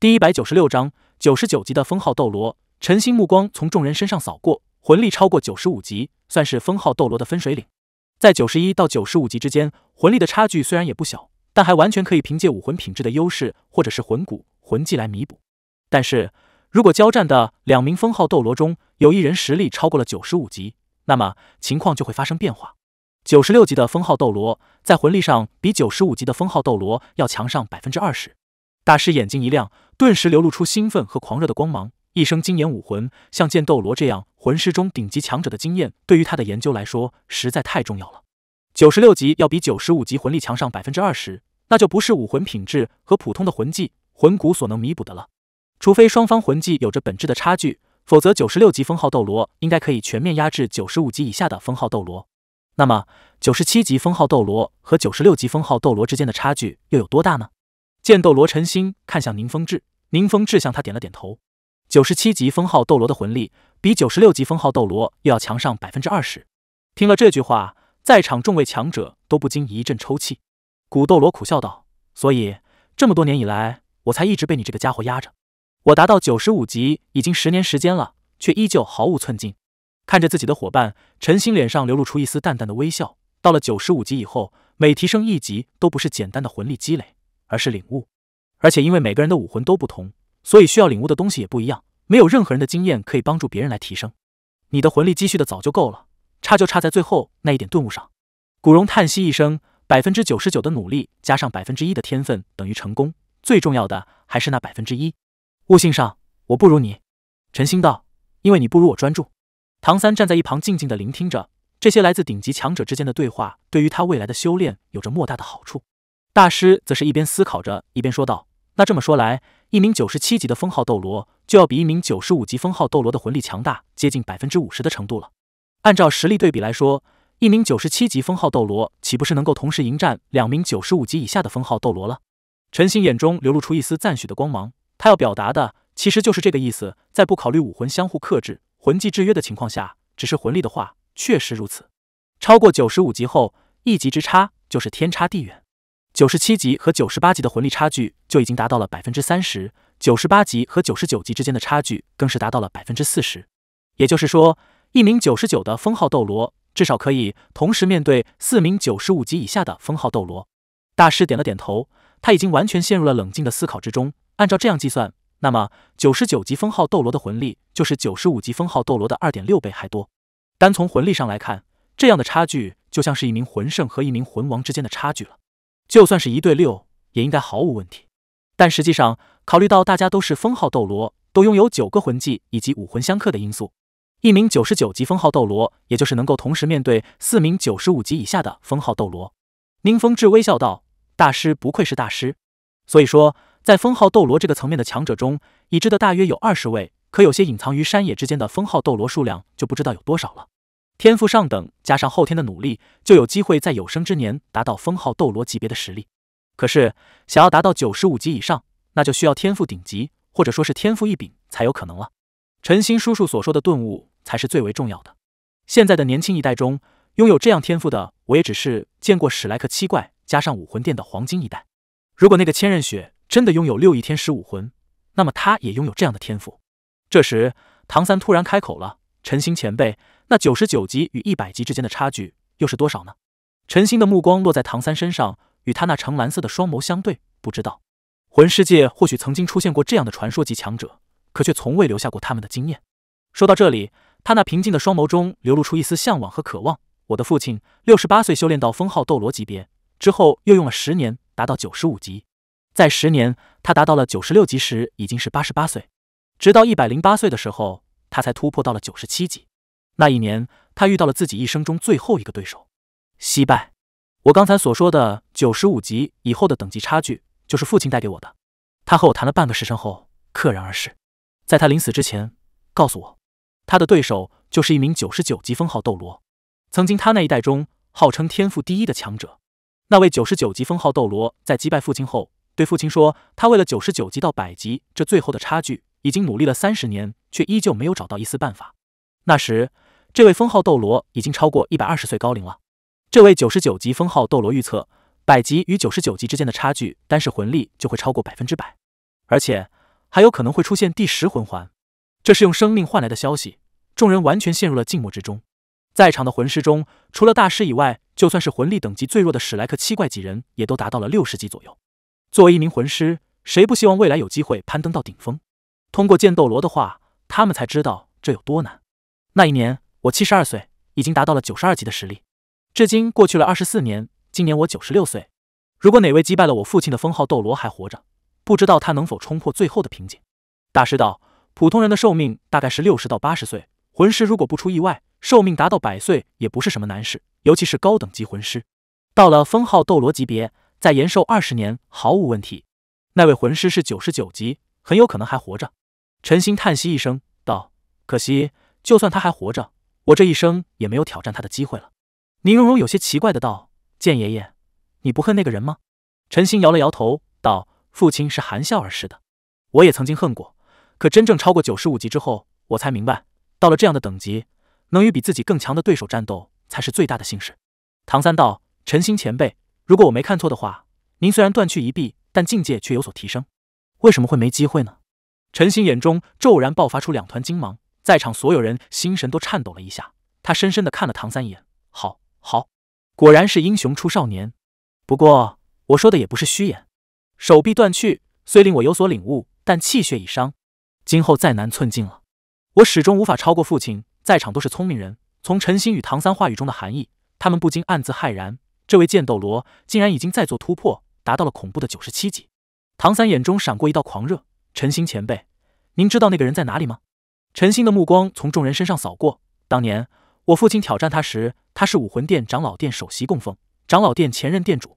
第一百九十六章九十九级的封号斗罗。陈星目光从众人身上扫过，魂力超过九十五级，算是封号斗罗的分水岭。在九十一到九十五级之间，魂力的差距虽然也不小，但还完全可以凭借武魂品质的优势，或者是魂骨、魂技来弥补。但是如果交战的两名封号斗罗中有一人实力超过了九十五级，那么情况就会发生变化。九十六级的封号斗罗在魂力上比九十五级的封号斗罗要强上百分之二十。大师眼睛一亮，顿时流露出兴奋和狂热的光芒。一生精研武魂，像剑斗罗这样魂师中顶级强者的经验，对于他的研究来说实在太重要了。九十六级要比九十五级魂力强上百分之二十，那就不是武魂品质和普通的魂技、魂骨所能弥补的了。除非双方魂技有着本质的差距，否则九十六级封号斗罗应该可以全面压制九十五级以下的封号斗罗。那么，九十七级封号斗罗和九十六级封号斗罗之间的差距又有多大呢？剑斗罗陈星看向宁风致，宁风致向他点了点头。九十七级封号斗罗的魂力比九十六级封号斗罗又要强上百分之二十。听了这句话，在场众位强者都不禁一阵抽泣。古斗罗苦笑道：“所以这么多年以来，我才一直被你这个家伙压着。我达到九十五级已经十年时间了，却依旧毫无寸进。”看着自己的伙伴，陈星脸上流露出一丝淡淡的微笑。到了九十五级以后，每提升一级都不是简单的魂力积累，而是领悟。而且因为每个人的武魂都不同。所以需要领悟的东西也不一样，没有任何人的经验可以帮助别人来提升。你的魂力积蓄的早就够了，差就差在最后那一点顿悟上。古荣叹息一声，百分之九十九的努力加上百分之一的天分等于成功，最重要的还是那百分之一。悟性上，我不如你。陈星道，因为你不如我专注。唐三站在一旁静静的聆听着这些来自顶级强者之间的对话，对于他未来的修炼有着莫大的好处。大师则是一边思考着，一边说道。那这么说来，一名九十七级的封号斗罗就要比一名九十五级封号斗罗的魂力强大接近百分之五十的程度了。按照实力对比来说，一名九十七级封号斗罗岂不是能够同时迎战两名九十五级以下的封号斗罗了？陈星眼中流露出一丝赞许的光芒，他要表达的其实就是这个意思。在不考虑武魂相互克制、魂技制约的情况下，只是魂力的话，确实如此。超过九十五级后，一级之差就是天差地远。九十七级和九十八级的魂力差距就已经达到了百分之三十，九十八级和九十九级之间的差距更是达到了百分之四十。也就是说，一名九十九的封号斗罗至少可以同时面对四名九十五级以下的封号斗罗。大师点了点头，他已经完全陷入了冷静的思考之中。按照这样计算，那么九十九级封号斗罗的魂力就是九十五级封号斗罗的二点六倍还多。单从魂力上来看，这样的差距就像是一名魂圣和一名魂王之间的差距了。就算是一对六，也应该毫无问题。但实际上，考虑到大家都是封号斗罗，都拥有九个魂技以及武魂相克的因素，一名九十九级封号斗罗，也就是能够同时面对四名九十五级以下的封号斗罗。宁风致微笑道：“大师不愧是大师。所以说，在封号斗罗这个层面的强者中，已知的大约有二十位，可有些隐藏于山野之间的封号斗罗数量就不知道有多少了。”天赋上等，加上后天的努力，就有机会在有生之年达到封号斗罗级别的实力。可是，想要达到九十五级以上，那就需要天赋顶级，或者说是天赋异禀才有可能了。陈星叔叔所说的顿悟，才是最为重要的。现在的年轻一代中，拥有这样天赋的，我也只是见过史莱克七怪加上武魂殿的黄金一代。如果那个千仞雪真的拥有六翼天使武魂，那么他也拥有这样的天赋。这时，唐三突然开口了：“陈星前辈。”那九十九级与一百级之间的差距又是多少呢？陈星的目光落在唐三身上，与他那橙蓝色的双眸相对。不知道，魂世界或许曾经出现过这样的传说级强者，可却从未留下过他们的经验。说到这里，他那平静的双眸中流露出一丝向往和渴望。我的父亲六十八岁修炼到封号斗罗级别之后，又用了十年达到九十五级。在十年，他达到了九十六级时已经是八十八岁，直到一百零八岁的时候，他才突破到了九十七级。那一年，他遇到了自己一生中最后一个对手，惜败。我刚才所说的九十五级以后的等级差距，就是父亲带给我的。他和我谈了半个时辰后，戛然而逝。在他临死之前，告诉我，他的对手就是一名九十九级封号斗罗，曾经他那一代中号称天赋第一的强者。那位九十九级封号斗罗在击败父亲后，对父亲说，他为了九十九级到百级这最后的差距，已经努力了三十年，却依旧没有找到一丝办法。那时。这位封号斗罗已经超过一百二十岁高龄了。这位九十九级封号斗罗预测，百级与九十九级之间的差距，单是魂力就会超过百分之百。而且还有可能会出现第十魂环。这是用生命换来的消息，众人完全陷入了静默之中。在场的魂师中，除了大师以外，就算是魂力等级最弱的史莱克七怪几人，也都达到了六十级左右。作为一名魂师，谁不希望未来有机会攀登到顶峰？通过剑斗罗的话，他们才知道这有多难。那一年我七十二岁，已经达到了九十二级的实力。至今过去了二十四年，今年我九十六岁。如果哪位击败了我父亲的封号斗罗还活着，不知道他能否冲破最后的瓶颈。大师道，普通人的寿命大概是六十到八十岁，魂师如果不出意外。寿命达到百岁也不是什么难事，尤其是高等级魂师，到了封号斗罗级别，再延寿二十年毫无问题。那位魂师是九十九级，很有可能还活着。陈星叹息一声道：“可惜，就算他还活着，我这一生也没有挑战他的机会了。”宁荣荣有些奇怪的道：“剑爷爷，你不恨那个人吗？”陈星摇了摇头道：“父亲是含笑而逝的，我也曾经恨过，可真正超过九十五级之后，我才明白，到了这样的等级。”能与比自己更强的对手战斗，才是最大的幸事。唐三道：“陈星前辈，如果我没看错的话，您虽然断去一臂，但境界却有所提升，为什么会没机会呢？”陈星眼中骤然爆发出两团金芒，在场所有人心神都颤抖了一下。他深深的看了唐三一眼：“好，好，果然是英雄出少年。不过我说的也不是虚言，手臂断去虽令我有所领悟，但气血已伤，今后再难寸进了。我始终无法超过父亲。”在场都是聪明人，从陈星与唐三话语中的含义，他们不禁暗自骇然：这位剑斗罗竟然已经在做突破，达到了恐怖的九十七级。唐三眼中闪过一道狂热：“陈星前辈，您知道那个人在哪里吗？”陈星的目光从众人身上扫过，当年我父亲挑战他时，他是武魂殿长老殿首席供奉，长老殿前任殿主，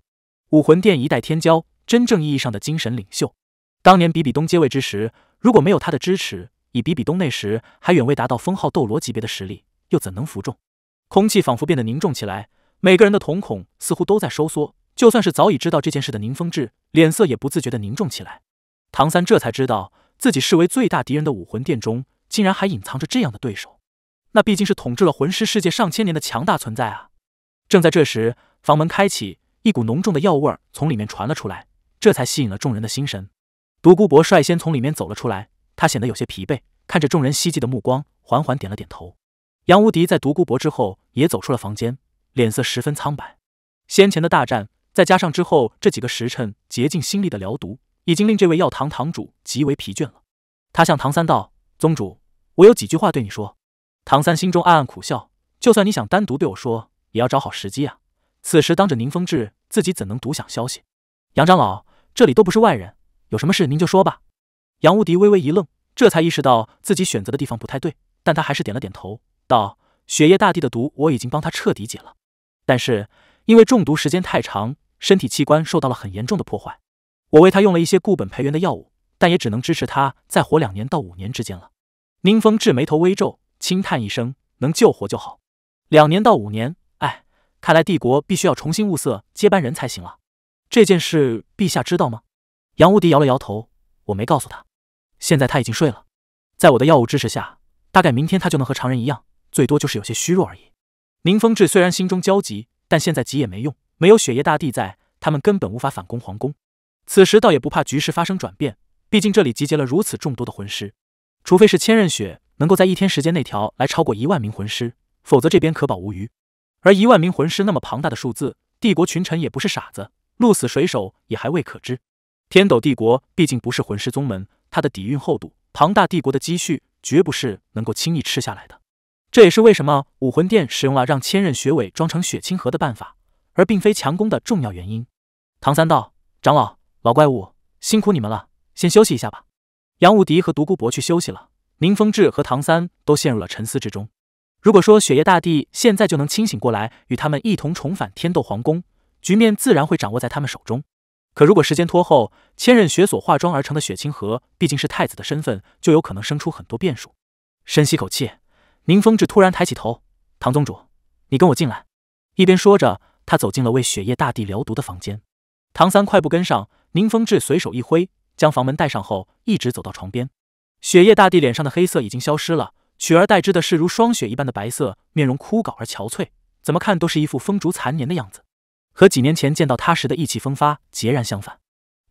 武魂殿一代天骄，真正意义上的精神领袖。当年比比东接位之时，如果没有他的支持，以比比东那时还远未达到封号斗罗级别的实力，又怎能服众？空气仿佛变得凝重起来，每个人的瞳孔似乎都在收缩。就算是早已知道这件事的宁风致，脸色也不自觉的凝重起来。唐三这才知道，自己视为最大敌人的武魂殿中，竟然还隐藏着这样的对手。那毕竟是统治了魂师世界上千年的强大存在啊！正在这时，房门开启，一股浓重的药味从里面传了出来，这才吸引了众人的心神。独孤博率先从里面走了出来。他显得有些疲惫，看着众人希冀的目光，缓缓点了点头。杨无敌在独孤博之后也走出了房间，脸色十分苍白。先前的大战，再加上之后这几个时辰竭尽心力的疗毒，已经令这位药堂堂主极为疲倦了。他向唐三道：“宗主，我有几句话对你说。”唐三心中暗暗苦笑，就算你想单独对我说，也要找好时机啊。此时当着宁风致，自己怎能独享消息？杨长老，这里都不是外人，有什么事您就说吧。杨无敌微微一愣，这才意识到自己选择的地方不太对，但他还是点了点头，道：“雪夜大帝的毒我已经帮他彻底解了，但是因为中毒时间太长，身体器官受到了很严重的破坏。我为他用了一些固本培元的药物，但也只能支持他再活两年到五年之间了。”宁风致眉头微皱，轻叹一声：“能救活就好。两年到五年，哎，看来帝国必须要重新物色接班人才行了。这件事陛下知道吗？”杨无敌摇了摇头：“我没告诉他。”现在他已经睡了，在我的药物支持下，大概明天他就能和常人一样，最多就是有些虚弱而已。宁风致虽然心中焦急，但现在急也没用，没有雪夜大帝在，他们根本无法反攻皇宫。此时倒也不怕局势发生转变，毕竟这里集结了如此众多的魂师，除非是千仞雪能够在一天时间内调来超过一万名魂师，否则这边可保无虞。而一万名魂师那么庞大的数字，帝国群臣也不是傻子，鹿死谁手也还未可知。天斗帝国毕竟不是魂师宗门。他的底蕴厚度庞大，帝国的积蓄绝不是能够轻易吃下来的。这也是为什么武魂殿使用了让千仞雪尾装成血清河的办法，而并非强攻的重要原因。唐三道长老，老怪物辛苦你们了，先休息一下吧。杨无敌和独孤博去休息了，宁风致和唐三都陷入了沉思之中。如果说雪夜大帝现在就能清醒过来，与他们一同重返天斗皇宫，局面自然会掌握在他们手中。可如果时间拖后，千仞雪所化妆而成的雪清河毕竟是太子的身份，就有可能生出很多变数。深吸口气，宁风致突然抬起头：“唐宗主，你跟我进来。”一边说着，他走进了为雪夜大帝疗毒的房间。唐三快步跟上，宁风致随手一挥，将房门带上后，一直走到床边。雪夜大帝脸上的黑色已经消失了，取而代之的是如霜雪一般的白色，面容枯槁而憔悴，怎么看都是一副风烛残年的样子。和几年前见到他时的意气风发截然相反。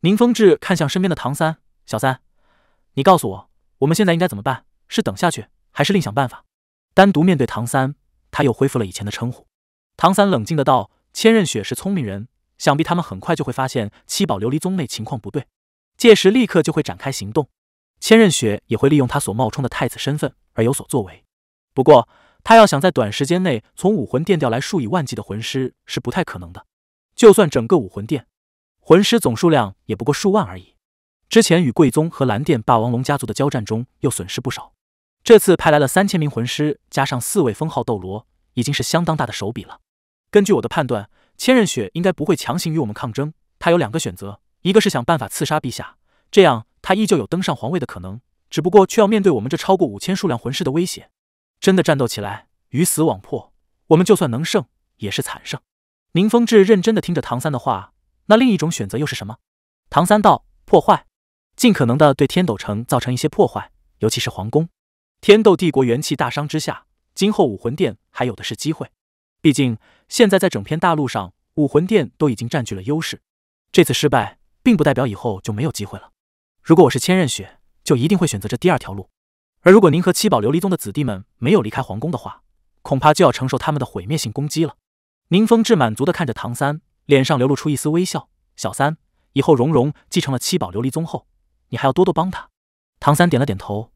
宁风致看向身边的唐三：“小三，你告诉我，我们现在应该怎么办？是等下去，还是另想办法？单独面对唐三，他又恢复了以前的称呼。唐三冷静的道：“千仞雪是聪明人，想必他们很快就会发现七宝琉璃宗内情况不对，届时立刻就会展开行动。千仞雪也会利用他所冒充的太子身份而有所作为。不过，他要想在短时间内从武魂殿调来数以万计的魂师是不太可能的。就算整个武魂殿魂师总数量也不过数万而已。之前与贵宗和蓝电霸王龙家族的交战中又损失不少，这次派来了三千名魂师，加上四位封号斗罗，已经是相当大的手笔了。”根据我的判断，千仞雪应该不会强行与我们抗争。他有两个选择，一个是想办法刺杀陛下，这样他依旧有登上皇位的可能，只不过却要面对我们这超过五千数量魂师的威胁。真的战斗起来，鱼死网破，我们就算能胜，也是惨胜。宁风致认真的听着唐三的话，那另一种选择又是什么？唐三道：破坏，尽可能的对天斗城造成一些破坏，尤其是皇宫。天斗帝国元气大伤之下，今后武魂殿还有的是机会。毕竟，现在在整片大陆上，武魂殿都已经占据了优势。这次失败，并不代表以后就没有机会了。如果我是千仞雪，就一定会选择这第二条路。而如果您和七宝琉璃宗的子弟们没有离开皇宫的话，恐怕就要承受他们的毁灭性攻击了。宁风致满足的看着唐三，脸上流露出一丝微笑。小三，以后蓉蓉继承了七宝琉璃宗后，你还要多多帮她。唐三点了点头，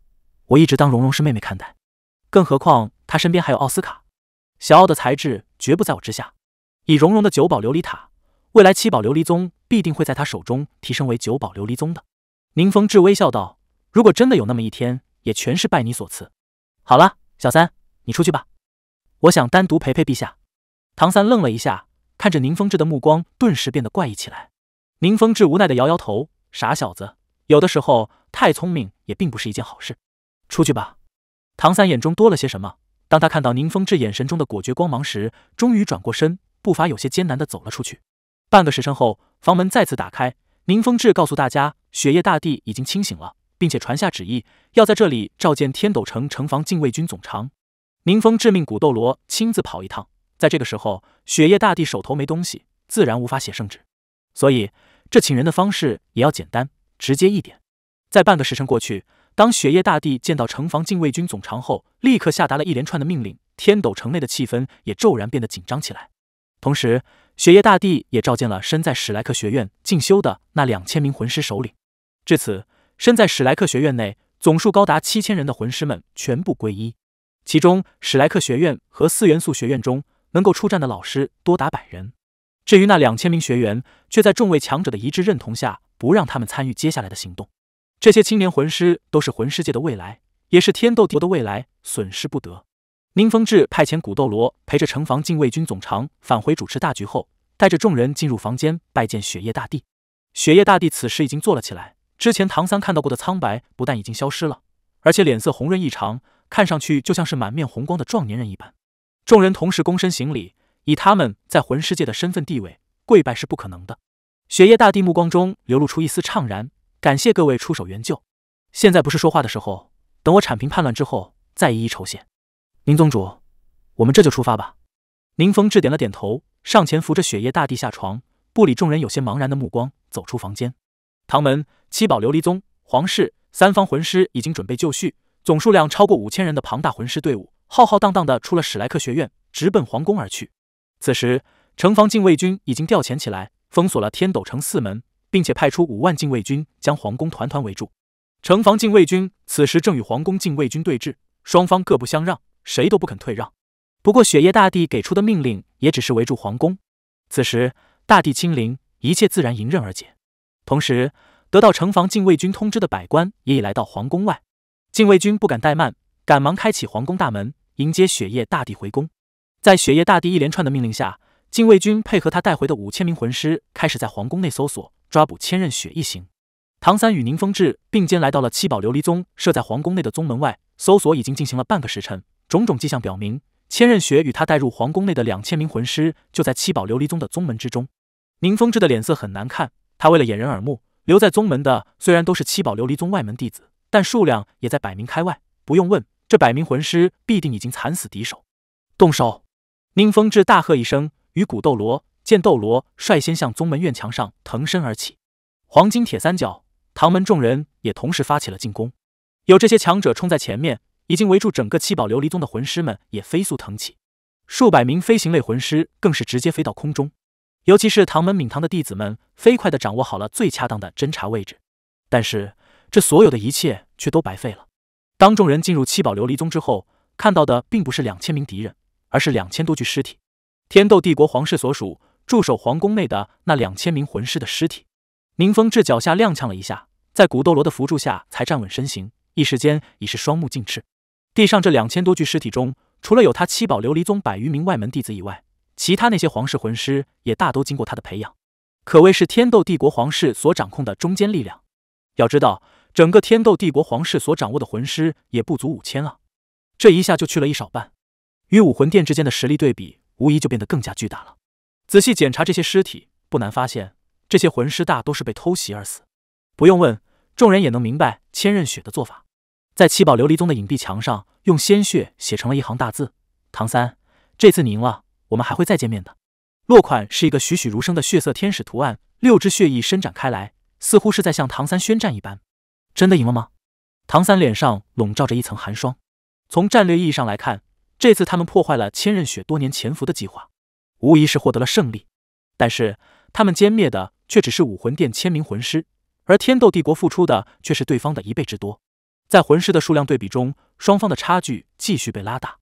我一直当蓉蓉是妹妹看待，更何况她身边还有奥斯卡。小奥的才智绝不在我之下。以蓉蓉的九宝琉璃塔，未来七宝琉璃宗必定会在他手中提升为九宝琉璃宗的。宁风致微笑道：“如果真的有那么一天，也全是拜你所赐。”好了，小三，你出去吧，我想单独陪陪陛下。唐三愣了一下，看着宁风致的目光顿时变得怪异起来。宁风致无奈的摇摇头：“傻小子，有的时候太聪明也并不是一件好事。出去吧。”唐三眼中多了些什么？当他看到宁风致眼神中的果决光芒时，终于转过身，步伐有些艰难的走了出去。半个时辰后，房门再次打开，宁风致告诉大家，雪夜大帝已经清醒了，并且传下旨意，要在这里召见天斗城城防禁卫军总长。宁风致命古斗罗亲自跑一趟。在这个时候，雪夜大帝手头没东西，自然无法写圣旨，所以这请人的方式也要简单直接一点。在半个时辰过去。当雪夜大帝见到城防禁卫军总长后，立刻下达了一连串的命令，天斗城内的气氛也骤然变得紧张起来。同时，雪夜大帝也召见了身在史莱克学院进修的那两千名魂师首领。至此，身在史莱克学院内总数高达七千人的魂师们全部归一，其中史莱克学院和四元素学院中能够出战的老师多达百人。至于那两千名学员，却在众位强者的一致认同下，不让他们参与接下来的行动。这些青年魂师都是魂世界的未来，也是天斗帝国的未来，损失不得。宁风致派遣古斗罗陪着城防禁卫军总长返回主持大局后，带着众人进入房间拜见雪夜大帝。雪夜大帝此时已经坐了起来，之前唐三看到过的苍白不但已经消失了，而且脸色红润异常，看上去就像是满面红光的壮年人一般。众人同时躬身行礼，以他们在魂世界的身份地位，跪拜是不可能的。雪夜大帝目光中流露出一丝怅然。感谢各位出手援救，现在不是说话的时候，等我铲平叛乱之后再一一酬谢。宁宗主，我们这就出发吧。宁风致点了点头，上前扶着雪夜大帝下床，不理众人有些茫然的目光，走出房间。唐门七宝琉璃宗、皇室三方魂师已经准备就绪，总数量超过五千人的庞大魂师队伍，浩浩荡荡的出了史莱克学院，直奔皇宫而去。此时，城防禁卫军已经调遣起来，封锁了天斗城四门。并且派出五万禁卫军将皇宫团团围住。城防禁卫军此时正与皇宫禁卫军对峙，双方各不相让，谁都不肯退让。不过雪夜大帝给出的命令也只是围住皇宫。此时大帝亲临，一切自然迎刃而解。同时，得到城防禁卫军通知的百官也已来到皇宫外。禁卫军不敢怠慢，赶忙开启皇宫大门，迎接雪夜大帝回宫。在雪夜大帝一连串的命令下，禁卫军配合他带回的五千名魂师，开始在皇宫内搜索。抓捕千仞雪一行，唐三与宁风致并肩来到了七宝琉璃宗设在皇宫内的宗门外，搜索已经进行了半个时辰，种种迹象表明，千仞雪与他带入皇宫内的两千名魂师就在七宝琉璃宗的宗门之中。宁风致的脸色很难看，他为了掩人耳目，留在宗门的虽然都是七宝琉璃宗外门弟子，但数量也在百名开外。不用问，这百名魂师必定已经惨死敌手。动手！宁风致大喝一声，与古斗罗。剑斗罗率先向宗门院墙上腾身而起，黄金铁三角、唐门众人也同时发起了进攻。有这些强者冲在前面，已经围住整个七宝琉璃宗的魂师们也飞速腾起，数百名飞行类魂师更是直接飞到空中。尤其是唐门闵堂的弟子们，飞快地掌握好了最恰当的侦察位置。但是，这所有的一切却都白费了。当众人进入七宝琉璃宗之后，看到的并不是两千名敌人，而是两千多具尸体。天斗帝国皇室所属驻守皇宫内的那两千名魂师的尸体。宁风致脚下踉跄了一下，在古斗罗的扶助下才站稳身形，一时间已是双目尽赤。地上这两千多具尸体中，除了有他七宝琉璃宗百余名外门弟子以外，其他那些皇室魂师也大都经过他的培养，可谓是天斗帝国皇室所掌控的中坚力量。要知道，整个天斗帝国皇室所掌握的魂师也不足五千啊，这一下就去了一少半，与武魂殿之间的实力对比，无疑就变得更加巨大了。仔细检查这些尸体，不难发现，这些魂师大都是被偷袭而死。不用问，众人也能明白千仞雪的做法，在七宝琉璃宗的影壁墙上用鲜血写成了一行大字：“唐三，这次你赢了。”我们还会再见面的。落款是一个栩栩如生的血色天使图案，六只血翼伸展开来，似乎是在向唐三宣战一般。真的赢了吗？唐三脸上笼罩着一层寒霜。从战略意义上来看，这次他们破坏了千仞雪多年潜伏的计划，无疑是获得了胜利。但是他们歼灭的却只是武魂殿千名魂师，而天斗帝国付出的却是对方的一倍之多。在魂师的数量对比中，双方的差距继续被拉大。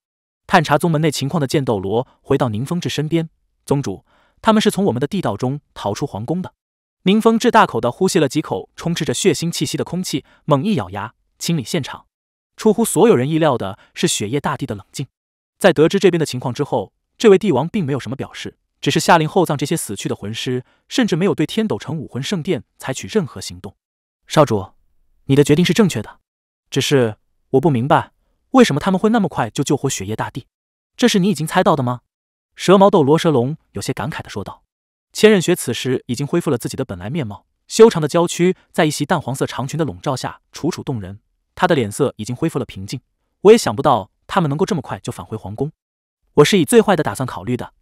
探查宗门内情况的剑斗罗回到宁风致身边，宗主，他们是从我们的地道中逃出皇宫的。宁风致大口的呼吸了几口充斥着血腥气息的空气，猛一咬牙，清理现场。出乎所有人意料的是，雪夜大帝的冷静。在得知这边的情况之后，这位帝王并没有什么表示，只是下令厚葬这些死去的魂师，甚至没有对天斗城武魂圣殿采取任何行动。少主，你的决定是正确的，只是我不明白。为什么他们会那么快就救活雪夜大帝？这是你已经猜到的吗？蛇毛斗罗蛇龙有些感慨的说道。千仞雪此时已经恢复了自己的本来面貌，修长的娇躯在一袭淡黄色长裙的笼罩下楚楚动人，她的脸色已经恢复了平静。我也想不到他们能够这么快就返回皇宫。我是以最坏的打算考虑的，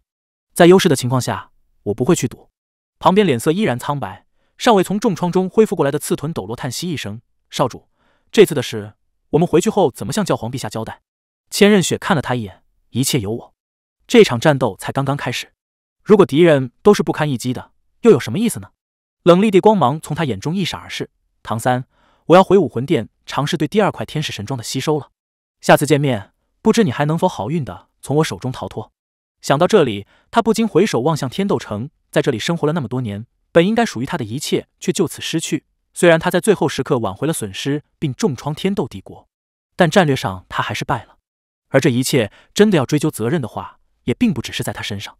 在优势的情况下，我不会去赌。旁边脸色依然苍白、尚未从重创中恢复过来的刺豚斗罗叹息一声：“少主，这次的事……”我们回去后怎么向教皇陛下交代？千仞雪看了他一眼，一切由我。这场战斗才刚刚开始，如果敌人都是不堪一击的，又有什么意思呢？冷厉的光芒从他眼中一闪而逝。唐三，我要回武魂殿尝试对第二块天使神装的吸收了。下次见面，不知你还能否好运的从我手中逃脱？想到这里，他不禁回首望向天斗城，在这里生活了那么多年，本应该属于他的一切，却就此失去。虽然他在最后时刻挽回了损失，并重创天斗帝国，但战略上他还是败了。而这一切真的要追究责任的话，也并不只是在他身上。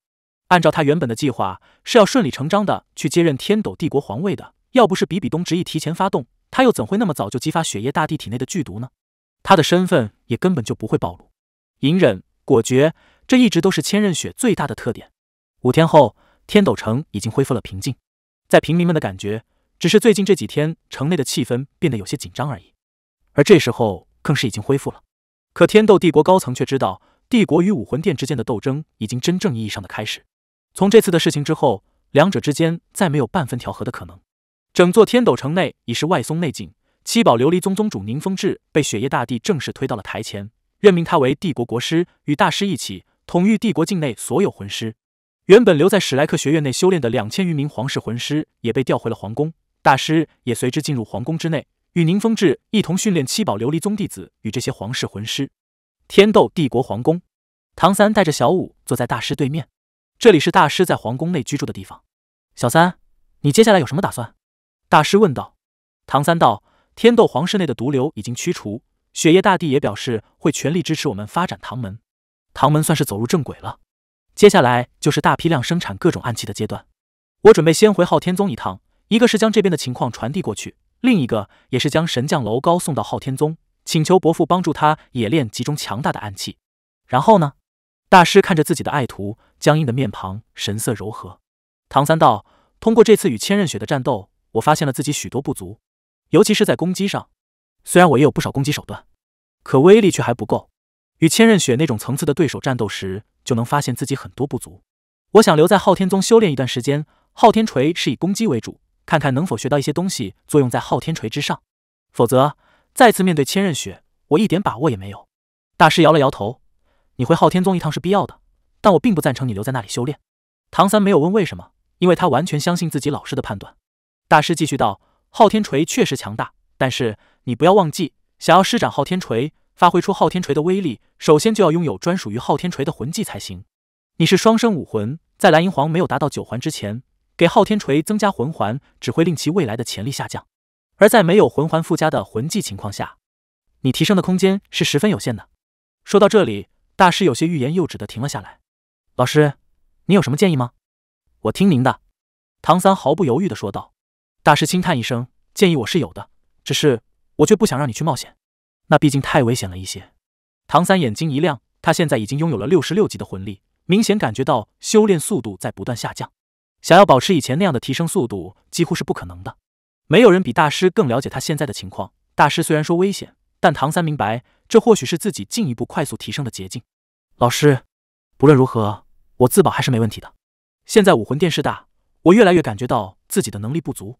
按照他原本的计划，是要顺理成章的去接任天斗帝国皇位的。要不是比比东执意提前发动，他又怎会那么早就激发雪夜大帝体内的剧毒呢？他的身份也根本就不会暴露。隐忍、果决，这一直都是千仞雪最大的特点。五天后，天斗城已经恢复了平静，在平民们的感觉。只是最近这几天，城内的气氛变得有些紧张而已。而这时候，更是已经恢复了。可天斗帝国高层却知道，帝国与武魂殿之间的斗争已经真正意义上的开始。从这次的事情之后，两者之间再没有半分调和的可能。整座天斗城内已是外松内紧，七宝琉璃宗宗主宁风致被雪夜大帝正式推到了台前，任命他为帝国国师，与大师一起统御帝国境内所有魂师。原本留在史莱克学院内修炼的两千余名皇室魂师也被调回了皇宫。大师也随之进入皇宫之内，与宁风致一同训练七宝琉璃宗弟子与这些皇室魂师。天斗帝国皇宫，唐三带着小五坐在大师对面，这里是大师在皇宫内居住的地方。小三，你接下来有什么打算？大师问道。唐三道：天斗皇室内的毒瘤已经驱除，雪夜大帝也表示会全力支持我们发展唐门，唐门算是走入正轨了。接下来就是大批量生产各种暗器的阶段，我准备先回昊天宗一趟。一个是将这边的情况传递过去，另一个也是将神将楼高送到昊天宗，请求伯父帮助他冶炼集中强大的暗器。然后呢？大师看着自己的爱徒，僵硬的面庞，神色柔和。唐三道：通过这次与千仞雪的战斗，我发现了自己许多不足，尤其是在攻击上。虽然我也有不少攻击手段，可威力却还不够。与千仞雪那种层次的对手战斗时，就能发现自己很多不足。我想留在昊天宗修炼一段时间。昊天锤是以攻击为主。看看能否学到一些东西，作用在昊天锤之上。否则，再次面对千仞雪，我一点把握也没有。大师摇了摇头：“你回昊天宗一趟是必要的，但我并不赞成你留在那里修炼。”唐三没有问为什么，因为他完全相信自己老师的判断。大师继续道：“昊天锤确实强大，但是你不要忘记，想要施展昊天锤，发挥出昊天锤的威力，首先就要拥有专属于昊天锤的魂技才行。你是双生武魂，在蓝银皇没有达到九环之前，给昊天锤增加魂环，只会令其未来的潜力下降。而在没有魂环附加的魂技情况下，你提升的空间是十分有限的。”说到这里，大师有些欲言又止的停了下来。老师，你有什么建议吗？我听您的。唐三毫不犹豫的说道。大师轻叹一声，建议我是有的，只是我却不想让你去冒险，那毕竟太危险了一些。唐三眼睛一亮，他现在已经拥有了六十六级的魂力，明显感觉到修炼速度在不断下降，想要保持以前那样的提升速度几乎是不可能的。没有人比大师更了解他现在的情况。大师虽然说危险，但唐三明白。这或许是自己进一步快速提升的捷径。老师，不论如何，我自保还是没问题的。现在武魂殿势大，我越来越感觉到自己的能力不足。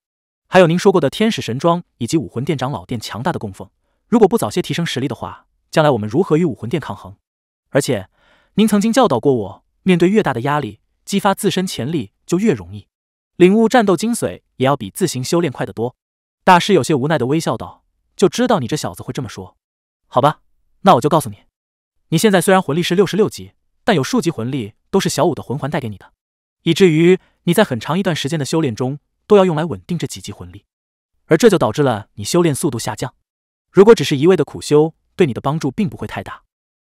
还有您说过的天使神装以及武魂殿长老殿强大的供奉，如果不早些提升实力的话，将来我们如何与武魂殿抗衡？而且，您曾经教导过我，面对越大的压力，激发自身潜力就越容易，领悟战斗精髓也要比自行修炼快得多。大师有些无奈的微笑道：“就知道你这小子会这么说。”好吧，那我就告诉你，你现在虽然魂力是六十六级，但有数级魂力都是小五的魂环带给你的，以至于你在很长一段时间的修炼中都要用来稳定这几级魂力，而这就导致了你修炼速度下降。如果只是一味的苦修，对你的帮助并不会太大。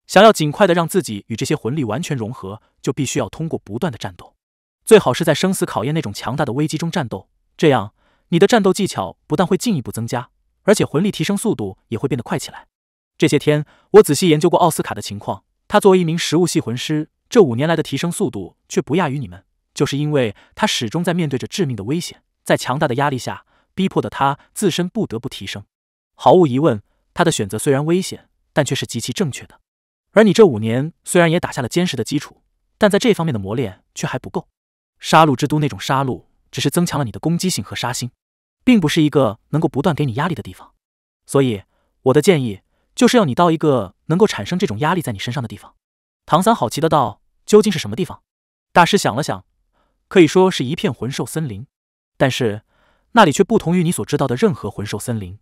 想要尽快的让自己与这些魂力完全融合，就必须要通过不断的战斗，最好是在生死考验那种强大的危机中战斗，这样你的战斗技巧不但会进一步增加，而且魂力提升速度也会变得快起来。这些天，我仔细研究过奥斯卡的情况。他作为一名食物系魂师，这五年来的提升速度却不亚于你们，就是因为他始终在面对着致命的危险，在强大的压力下，逼迫的他自身不得不提升。毫无疑问，他的选择虽然危险，但却是极其正确的。而你这五年虽然也打下了坚实的基础，但在这方面的磨练却还不够。杀戮之都那种杀戮，只是增强了你的攻击性和杀心，并不是一个能够不断给你压力的地方。所以，我的建议。就是要你到一个能够产生这种压力在你身上的地方。唐三好奇的道：“究竟是什么地方？”大师想了想，可以说是一片魂兽森林，但是那里却不同于你所知道的任何魂兽森林，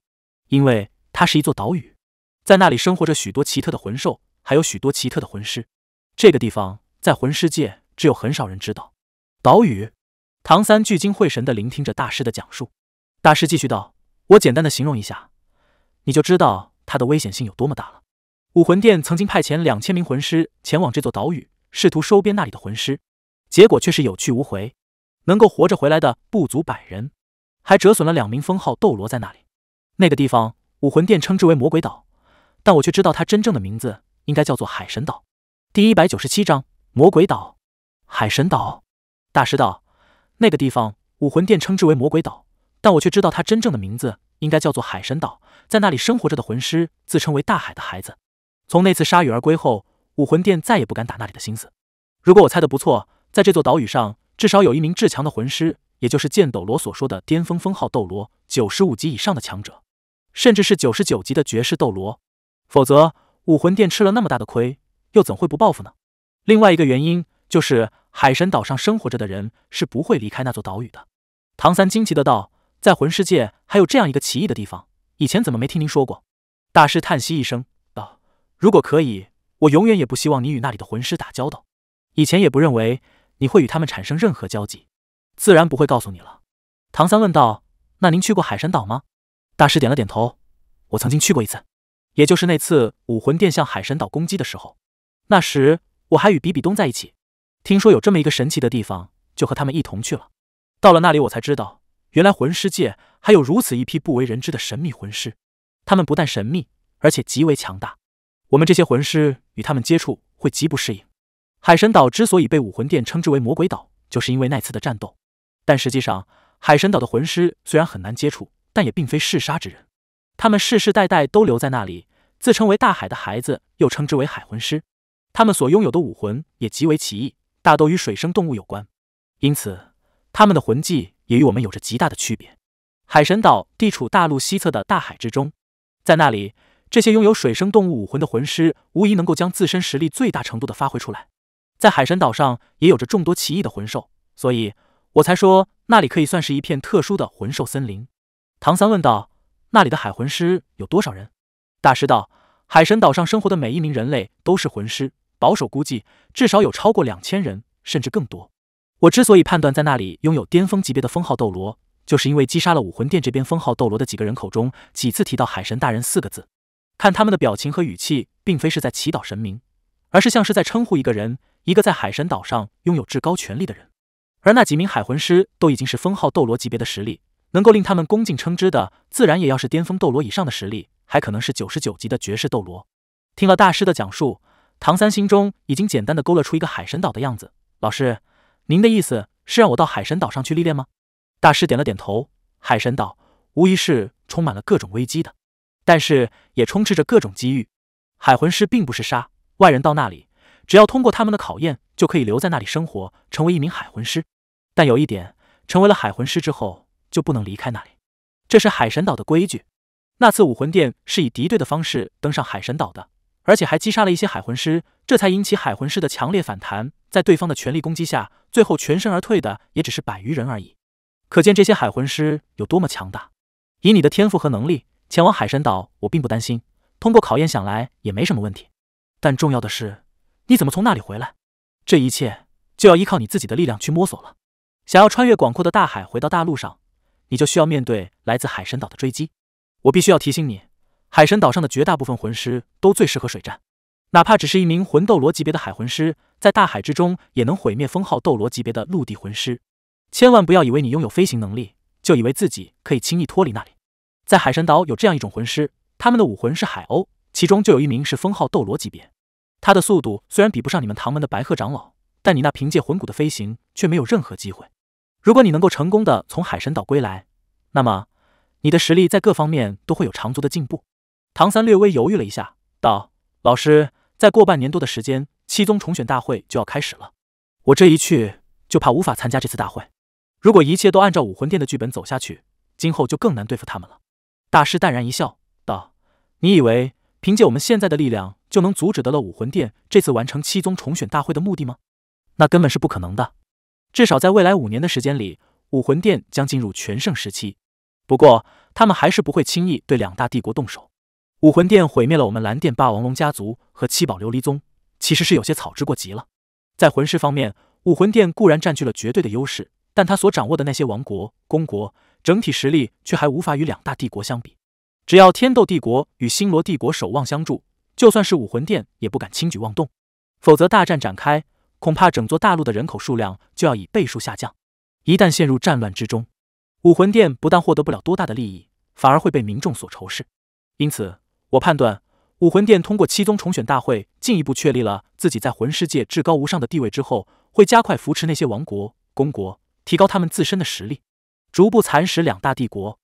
因为它是一座岛屿，在那里生活着许多奇特的魂兽，还有许多奇特的魂师。这个地方在魂师界只有很少人知道。岛屿，唐三聚精会神的聆听着大师的讲述。大师继续道：“我简单的形容一下，你就知道。”它的危险性有多么大了？武魂殿曾经派遣两千名魂师前往这座岛屿，试图收编那里的魂师，结果却是有去无回，能够活着回来的不足百人，还折损了两名封号斗罗在那里。那个地方，武魂殿称之为魔鬼岛，但我却知道它真正的名字应该叫做海神岛。第一百九十七章魔鬼岛，海神岛。大师道，那个地方，武魂殿称之为魔鬼岛，但我却知道它真正的名字。应该叫做海神岛，在那里生活着的魂师自称为大海的孩子。从那次鲨鱼而归后，武魂殿再也不敢打那里的心思。如果我猜的不错，在这座岛屿上，至少有一名至强的魂师，也就是剑斗罗所说的巅峰封号斗罗，九十五级以上的强者，甚至是九十九级的绝世斗罗。否则，武魂殿吃了那么大的亏，又怎会不报复呢？另外一个原因就是，海神岛上生活着的人是不会离开那座岛屿的。唐三惊奇的道。在魂世界还有这样一个奇异的地方，以前怎么没听您说过？大师叹息一声道：“如果可以，我永远也不希望你与那里的魂师打交道。以前也不认为你会与他们产生任何交集，自然不会告诉你了。”唐三问道：“那您去过海神岛吗？”大师点了点头：“我曾经去过一次，也就是那次武魂殿向海神岛攻击的时候。那时我还与比比东在一起，听说有这么一个神奇的地方，就和他们一同去了。到了那里，我才知道。”原来魂师界还有如此一批不为人知的神秘魂师，他们不但神秘，而且极为强大。我们这些魂师与他们接触会极不适应。海神岛之所以被武魂殿称之为魔鬼岛，就是因为那次的战斗。但实际上，海神岛的魂师虽然很难接触，但也并非嗜杀之人。他们世世代代都留在那里，自称为大海的孩子，又称之为海魂师。他们所拥有的武魂也极为奇异，大都与水生动物有关，因此他们的魂技。也与我们有着极大的区别。海神岛地处大陆西侧的大海之中，在那里，这些拥有水生动物武魂的魂师无疑能够将自身实力最大程度的发挥出来。在海神岛上也有着众多奇异的魂兽，所以我才说那里可以算是一片特殊的魂兽森林。唐三问道：“那里的海魂师有多少人？”大师道：“海神岛上生活的每一名人类都是魂师，保守估计至少有超过两千人，甚至更多。我之所以判断在那里拥有巅峰级别的封号斗罗，就是因为击杀了武魂殿这边封号斗罗的几个人口中几次提到海神大人四个字，看他们的表情和语气，并非是在祈祷神明，而是像是在称呼一个人，一个在海神岛上拥有至高权力的人。而那几名海魂师都已经是封号斗罗级别的实力。”能够令他们恭敬称之的，自然也要是巅峰斗罗以上的实力，还可能是九十九级的绝世斗罗。听了大师的讲述，唐三心中已经简单的勾勒出一个海神岛的样子。老师，您的意思是让我到海神岛上去历练吗？大师点了点头。海神岛无疑是充满了各种危机的，但是也充斥着各种机遇。海魂师并不是杀外人到那里，只要通过他们的考验，就可以留在那里生活，成为一名海魂师。但有一点，成为了海魂师之后。就不能离开那里，这是海神岛的规矩。那次武魂殿是以敌对的方式登上海神岛的，而且还击杀了一些海魂师，这才引起海魂师的强烈反弹。在对方的全力攻击下，最后全身而退的也只是百余人而已。可见这些海魂师有多么强大。以你的天赋和能力前往海神岛，我并不担心，通过考验想来也没什么问题。但重要的是，你怎么从那里回来？这一切就要依靠你自己的力量去摸索了。想要穿越广阔的大海回到大陆上。你就需要面对来自海神岛的追击。我必须要提醒你，海神岛上的绝大部分魂师都最适合水战，哪怕只是一名魂斗罗级别的海魂师，在大海之中也能毁灭封号斗罗级别的陆地魂师。千万不要以为你拥有飞行能力，就以为自己可以轻易脱离那里。在海神岛有这样一种魂师，他们的武魂是海鸥，其中就有一名是封号斗罗级别。他的速度虽然比不上你们唐门的白鹤长老，但你那凭借魂骨的飞行却没有任何机会。如果你能够成功的从海神岛归来，那么你的实力在各方面都会有长足的进步。唐三略微犹豫了一下，道：“老师，再过半年多的时间，七宗重选大会就要开始了。我这一去，就怕无法参加这次大会。如果一切都按照武魂殿的剧本走下去，今后就更难对付他们了。”大师淡然一笑，道：“你以为凭借我们现在的力量就能阻止得了武魂殿这次完成七宗重选大会的目的吗？那根本是不可能的。”至少在未来五年的时间里，武魂殿将进入全盛时期。不过，他们还是不会轻易对两大帝国动手。武魂殿毁灭了我们蓝电霸王龙家族和七宝琉璃宗，其实是有些草之过急了。在魂师方面，武魂殿固然占据了绝对的优势，但他所掌握的那些王国、公国，整体实力却还无法与两大帝国相比。只要天斗帝国与星罗帝国守望相助，就算是武魂殿也不敢轻举妄动。否则，大战展开。恐怕整座大陆的人口数量就要以倍数下降。一旦陷入战乱之中，武魂殿不但获得不了多大的利益，反而会被民众所仇视。因此，我判断武魂殿通过七宗重选大会，进一步确立了自己在魂世界至高无上的地位之后，会加快扶持那些王国、公国，提高他们自身的实力，逐步蚕食两大帝国，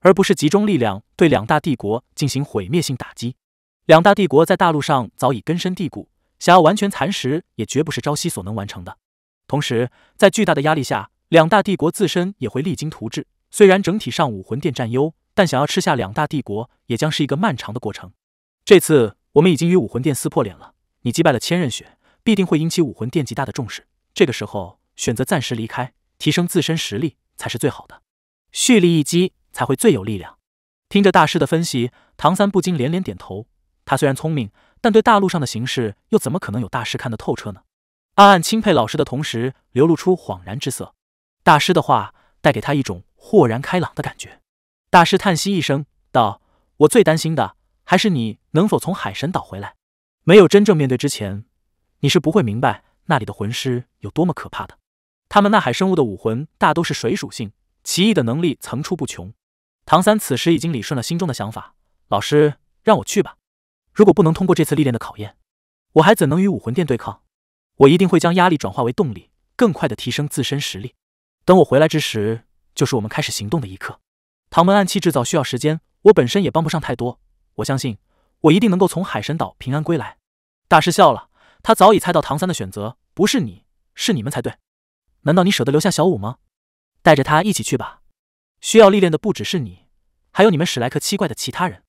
而不是集中力量对两大帝国进行毁灭性打击。两大帝国在大陆上早已根深蒂固。想要完全蚕食，也绝不是朝夕所能完成的。同时，在巨大的压力下，两大帝国自身也会励精图治。虽然整体上武魂殿占优，但想要吃下两大帝国，也将是一个漫长的过程。这次我们已经与武魂殿撕破脸了，你击败了千仞雪，必定会引起武魂殿极大的重视。这个时候选择暂时离开，提升自身实力才是最好的，蓄力一击才会最有力量。听着大师的分析，唐三不禁连连点头。他虽然聪明。但对大陆上的形势，又怎么可能有大师看得透彻呢？暗暗钦佩老师的同时，流露出恍然之色。大师的话带给他一种豁然开朗的感觉。大师叹息一声，道：“我最担心的还是你能否从海神岛回来。没有真正面对之前，你是不会明白那里的魂师有多么可怕的。他们那海生物的武魂大都是水属性，奇异的能力层出不穷。”唐三此时已经理顺了心中的想法。老师让我去吧。如果不能通过这次历练的考验，我还怎能与武魂殿对抗？我一定会将压力转化为动力，更快的提升自身实力。等我回来之时，就是我们开始行动的一刻。唐门暗器制造需要时间，我本身也帮不上太多。我相信，我一定能够从海神岛平安归来。大师笑了，他早已猜到唐三的选择不是你，是你们才对。难道你舍得留下小五吗？带着他一起去吧。需要历练的不只是你，还有你们史莱克七怪的其他人。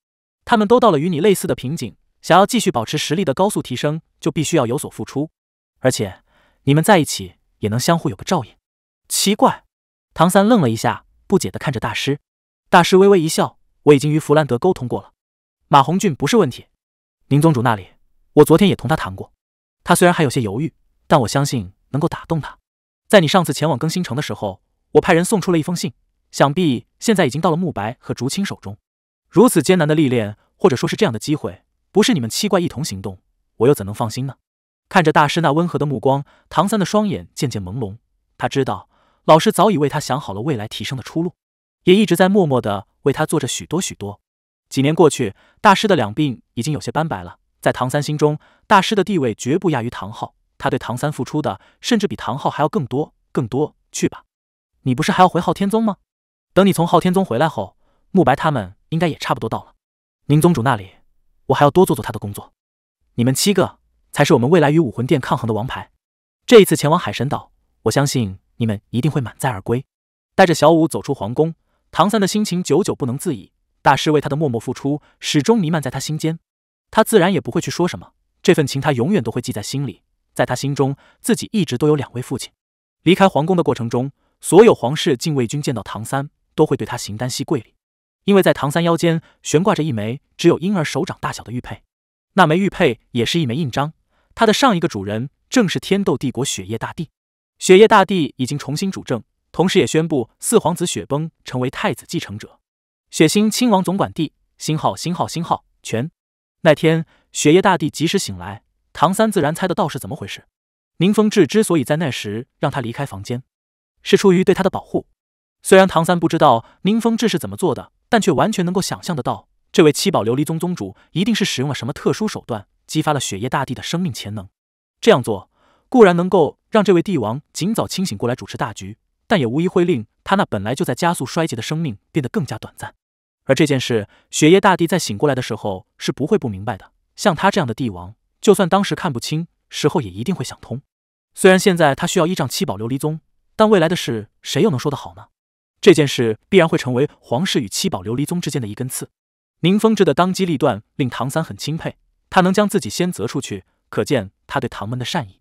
他们都到了与你类似的瓶颈，想要继续保持实力的高速提升，就必须要有所付出。而且，你们在一起也能相互有个照应。奇怪，唐三愣了一下，不解的看着大师。大师微微一笑：“我已经与弗兰德沟通过了，马红俊不是问题。宁宗主那里，我昨天也同他谈过。他虽然还有些犹豫，但我相信能够打动他。在你上次前往更新城的时候，我派人送出了一封信，想必现在已经到了慕白和竹青手中。如此艰难的历练，或者说是这样的机会，不是你们七怪一同行动，我又怎能放心呢？”看着大师那温和的目光，唐三的双眼渐渐朦胧。他知道老师早已为他想好了未来提升的出路，也一直在默默的为他做着许多许多。几年过去，大师的两鬓已经有些斑白了。在唐三心中，大师的地位绝不亚于唐昊。他对唐三付出的，甚至比唐昊还要更多更多。去吧，你不是还要回昊天宗吗？等你从昊天宗回来后，慕白他们应该也差不多到了。宁宗主那里，我还要多做做他的工作。你们七个。才是我们未来与武魂殿抗衡的王牌。这一次前往海神岛，我相信你们一定会满载而归。带着小舞走出皇宫，唐三的心情久久不能自已。大师为他的默默付出，始终弥漫在他心间。他自然也不会去说什么，这份情他永远都会记在心里。在他心中，自己一直都有两位父亲。离开皇宫的过程中，所有皇室禁卫军见到唐三，都会对他行单膝跪礼，因为在唐三腰间悬挂着一枚只有婴儿手掌大小的玉佩，那枚玉佩也是一枚印章。他的上一个主人正是天斗帝国雪夜大帝，雪夜大帝已经重新主政，同时也宣布四皇子雪崩成为太子继承者。雪星亲王总管地，星号星号星号全。那天雪夜大帝及时醒来，唐三自然猜得到是怎么回事。宁风致之所以在那时让他离开房间，是出于对他的保护。虽然唐三不知道宁风致是怎么做的，但却完全能够想象得到，这位七宝琉璃宗宗主一定是使用了什么特殊手段。激发了雪夜大帝的生命潜能，这样做固然能够让这位帝王尽早清醒过来主持大局，但也无疑会令他那本来就在加速衰竭的生命变得更加短暂。而这件事，雪夜大帝在醒过来的时候是不会不明白的。像他这样的帝王，就算当时看不清，时候也一定会想通。虽然现在他需要依仗七宝琉璃宗，但未来的事谁又能说得好呢？这件事必然会成为皇室与七宝琉璃宗之间的一根刺。宁风致的当机立断令唐三很钦佩。他能将自己先择出去，可见他对唐门的善意。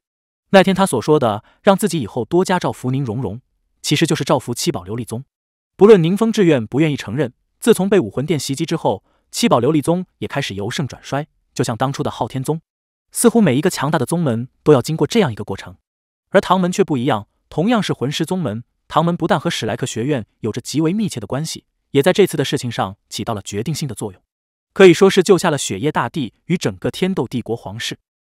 那天他所说的让自己以后多加照拂宁荣荣，其实就是造福七宝琉璃宗。不论宁风致愿不愿意承认，自从被武魂殿袭击之后，七宝琉璃宗也开始由盛转衰，就像当初的昊天宗。似乎每一个强大的宗门都要经过这样一个过程，而唐门却不一样。同样是魂师宗门，唐门不但和史莱克学院有着极为密切的关系，也在这次的事情上起到了决定性的作用。可以说是救下了雪夜大帝与整个天斗帝国皇室。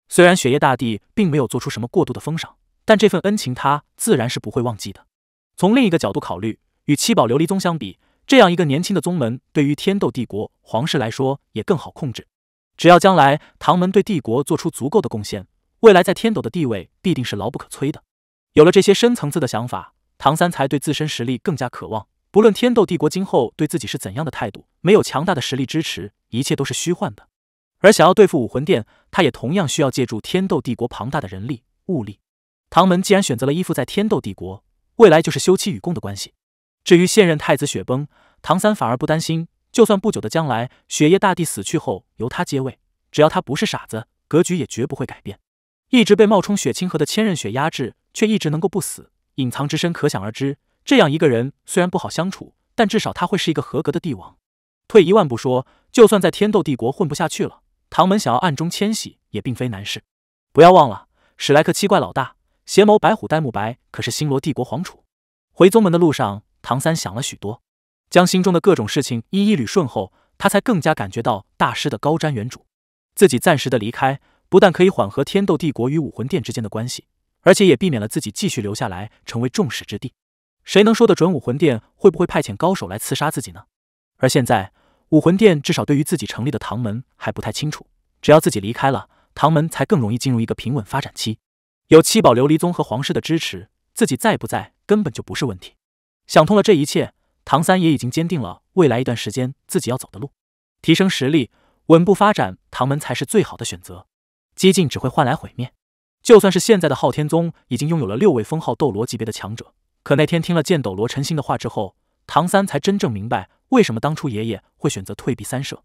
虽然雪夜大帝并没有做出什么过度的封赏，但这份恩情他自然是不会忘记的。从另一个角度考虑，与七宝琉璃宗相比，这样一个年轻的宗门对于天斗帝国皇室来说也更好控制。只要将来唐门对帝国做出足够的贡献，未来在天斗的地位必定是牢不可摧的。有了这些深层次的想法，唐三才对自身实力更加渴望。不论天斗帝国今后对自己是怎样的态度，没有强大的实力支持，一切都是虚幻的。而想要对付武魂殿，他也同样需要借助天斗帝国庞大的人力物力。唐门既然选择了依附在天斗帝国，未来就是休戚与共的关系。至于现任太子雪崩，唐三反而不担心。就算不久的将来雪夜大帝死去后由他接位，只要他不是傻子，格局也绝不会改变。一直被冒充雪清河的千仞雪压制，却一直能够不死，隐藏之深可想而知。这样一个人虽然不好相处，但至少他会是一个合格的帝王。退一万步说，就算在天斗帝国混不下去了，唐门想要暗中迁徙也并非难事。不要忘了，史莱克七怪老大邪眸白虎戴沐白可是星罗帝国皇储。回宗门的路上，唐三想了许多，将心中的各种事情一一捋顺后，他才更加感觉到大师的高瞻远瞩。自己暂时的离开，不但可以缓和天斗帝国与武魂殿之间的关系，而且也避免了自己继续留下来成为众矢之的。谁能说得准武魂殿会不会派遣高手来刺杀自己呢？而现在，武魂殿至少对于自己成立的唐门还不太清楚。只要自己离开了，唐门才更容易进入一个平稳发展期。有七宝琉璃宗和皇室的支持，自己在不在根本就不是问题。想通了这一切，唐三也已经坚定了未来一段时间自己要走的路：提升实力，稳步发展，唐门才是最好的选择。激进只会换来毁灭。就算是现在的昊天宗已经拥有了六位封号斗罗级别的强者。可那天听了剑斗罗陈星的话之后，唐三才真正明白为什么当初爷爷会选择退避三舍。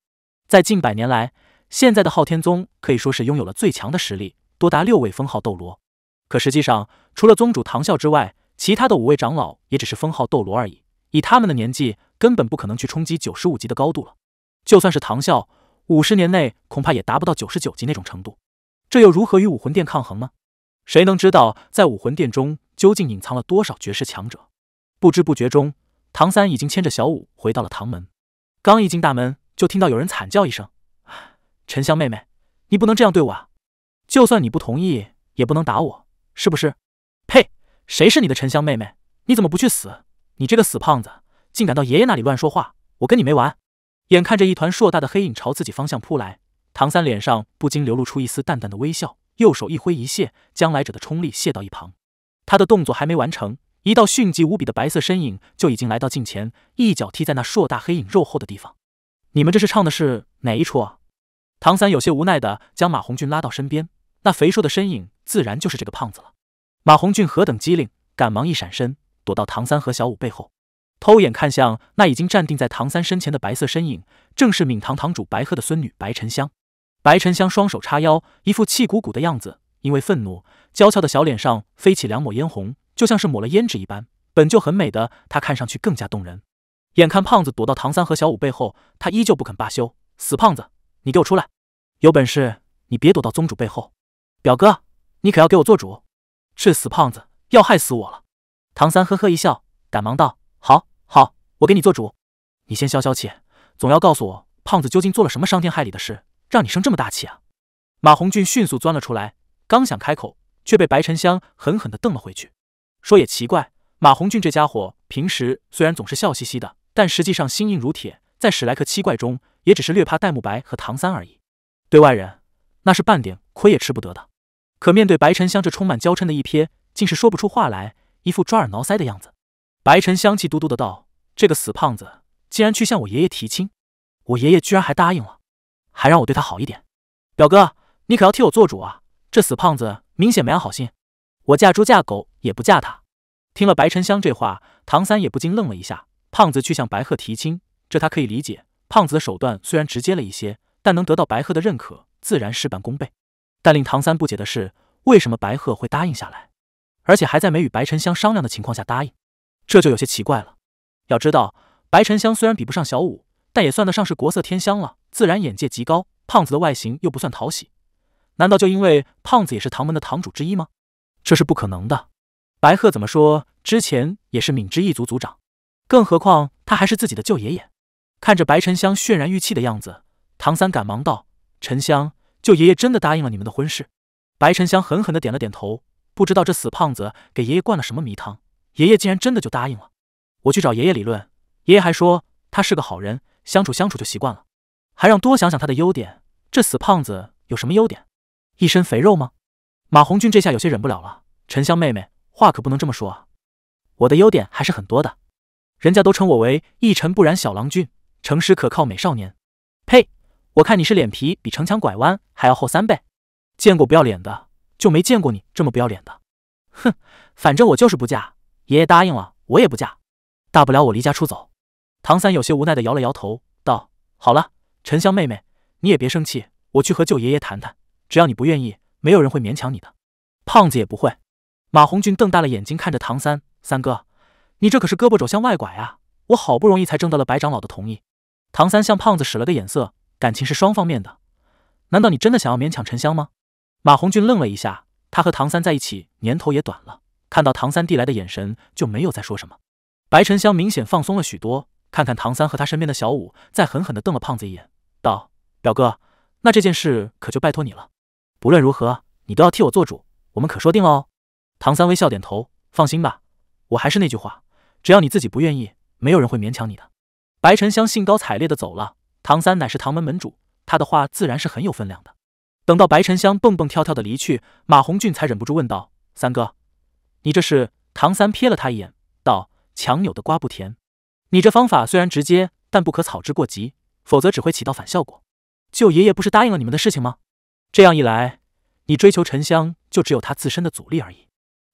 在近百年来，现在的昊天宗可以说是拥有了最强的实力，多达六位封号斗罗。可实际上，除了宗主唐啸之外，其他的五位长老也只是封号斗罗而已。以他们的年纪，根本不可能去冲击九十五级的高度了。就算是唐啸，五十年内恐怕也达不到九十九级那种程度。这又如何与武魂殿抗衡呢？谁能知道在武魂殿中究竟隐藏了多少绝世强者？不知不觉中，唐三已经牵着小五回到了唐门。刚一进大门，就听到有人惨叫一声：“沉香妹妹，你不能这样对我啊！就算你不同意，也不能打我，是不是？”“呸！谁是你的沉香妹妹？你怎么不去死？你这个死胖子，竟敢到爷爷那里乱说话！我跟你没完！”眼看着一团硕大的黑影朝自己方向扑来，唐三脸上不禁流露出一丝淡淡的微笑。右手一挥一卸，将来者的冲力卸到一旁。他的动作还没完成，一道迅疾无比的白色身影就已经来到近前，一脚踢在那硕大黑影肉厚的地方。你们这是唱的是哪一出啊？唐三有些无奈的将马红俊拉到身边，那肥硕的身影自然就是这个胖子了。马红俊何等机灵，赶忙一闪身，躲到唐三和小五背后，偷眼看向那已经站定在唐三身前的白色身影，正是闵堂堂主白鹤的孙女白沉香。白沉香双手叉腰，一副气鼓鼓的样子。因为愤怒，娇俏的小脸上飞起两抹嫣红，就像是抹了胭脂一般。本就很美的她，看上去更加动人。眼看胖子躲到唐三和小五背后，他依旧不肯罢休。死胖子，你给我出来！有本事你别躲到宗主背后。表哥，你可要给我做主！这死胖子要害死我了！唐三呵呵一笑，赶忙道：“好，好，我给你做主。你先消消气，总要告诉我，胖子究竟做了什么伤天害理的事。”让你生这么大气啊！马红俊迅速钻了出来，刚想开口，却被白沉香狠狠地瞪了回去。说也奇怪，马红俊这家伙平时虽然总是笑嘻嘻的，但实际上心硬如铁，在史莱克七怪中也只是略怕戴沐白和唐三而已。对外人那是半点亏也吃不得的。可面对白沉香这充满娇嗔的一瞥，竟是说不出话来，一副抓耳挠腮的样子。白沉香气嘟嘟的道：“这个死胖子竟然去向我爷爷提亲，我爷爷居然还答应了。”还让我对他好一点，表哥，你可要替我做主啊！这死胖子明显没安好心，我嫁猪嫁狗也不嫁他。听了白沉香这话，唐三也不禁愣了一下。胖子去向白鹤提亲，这他可以理解。胖子的手段虽然直接了一些，但能得到白鹤的认可，自然事半功倍。但令唐三不解的是，为什么白鹤会答应下来，而且还在没与白沉香商量的情况下答应？这就有些奇怪了。要知道，白沉香虽然比不上小五，但也算得上是国色天香了。自然眼界极高，胖子的外形又不算讨喜，难道就因为胖子也是唐门的堂主之一吗？这是不可能的。白鹤怎么说，之前也是敏之一族族长，更何况他还是自己的舅爷爷。看着白沉香渲然欲泣的样子，唐三赶忙道：“沉香，就爷爷真的答应了你们的婚事。”白沉香狠狠的点了点头，不知道这死胖子给爷爷灌了什么迷汤，爷爷竟然真的就答应了。我去找爷爷理论，爷爷还说他是个好人，相处相处就习惯了。还让多想想他的优点，这死胖子有什么优点？一身肥肉吗？马红俊这下有些忍不了了。沉香妹妹，话可不能这么说啊！我的优点还是很多的，人家都称我为一尘不染小郎君，诚实可靠美少年。呸！我看你是脸皮比城墙拐弯还要厚三倍。见过不要脸的，就没见过你这么不要脸的。哼，反正我就是不嫁，爷爷答应了，我也不嫁，大不了我离家出走。唐三有些无奈的摇了摇头，道：“好了。”沉香妹妹，你也别生气，我去和舅爷爷谈谈。只要你不愿意，没有人会勉强你的。胖子也不会。马红俊瞪大了眼睛看着唐三三哥，你这可是胳膊肘向外拐啊！我好不容易才征得了白长老的同意。唐三向胖子使了个眼色，感情是双方面的。难道你真的想要勉强沉香吗？马红俊愣了一下，他和唐三在一起年头也短了，看到唐三递来的眼神，就没有再说什么。白沉香明显放松了许多，看看唐三和他身边的小五，再狠狠地瞪了胖子一眼。道：“表哥，那这件事可就拜托你了。不论如何，你都要替我做主，我们可说定了哦。”唐三微笑点头：“放心吧，我还是那句话，只要你自己不愿意，没有人会勉强你的。”白沉香兴高采烈的走了。唐三乃是唐门门主，他的话自然是很有分量的。等到白沉香蹦蹦跳跳的离去，马红俊才忍不住问道：“三哥，你这是？”唐三瞥了他一眼，道：“强扭的瓜不甜。你这方法虽然直接，但不可操之过急。”否则只会起到反效果。舅爷爷不是答应了你们的事情吗？这样一来，你追求沉香就只有他自身的阻力而已。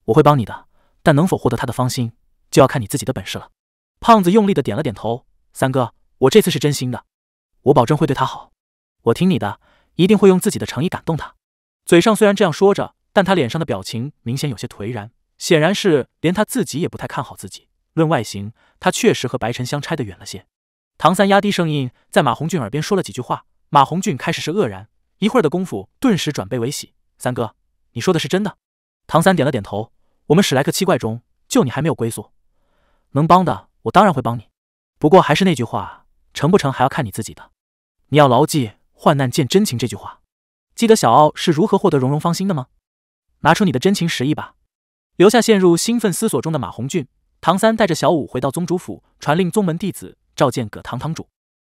我会帮你的，但能否获得他的芳心，就要看你自己的本事了。胖子用力的点了点头，三哥，我这次是真心的，我保证会对他好。我听你的，一定会用自己的诚意感动他。嘴上虽然这样说着，但他脸上的表情明显有些颓然，显然是连他自己也不太看好自己。论外形，他确实和白晨相差得远了些。唐三压低声音在马红俊耳边说了几句话，马红俊开始是愕然，一会儿的功夫，顿时转悲为喜。三哥，你说的是真的？唐三点了点头。我们史莱克七怪中，就你还没有归宿，能帮的我当然会帮你。不过还是那句话，成不成还要看你自己的。你要牢记“患难见真情”这句话。记得小奥是如何获得蓉蓉芳心的吗？拿出你的真情实意吧。留下陷入兴奋思索中的马红俊，唐三带着小五回到宗主府，传令宗门弟子召见葛堂堂主。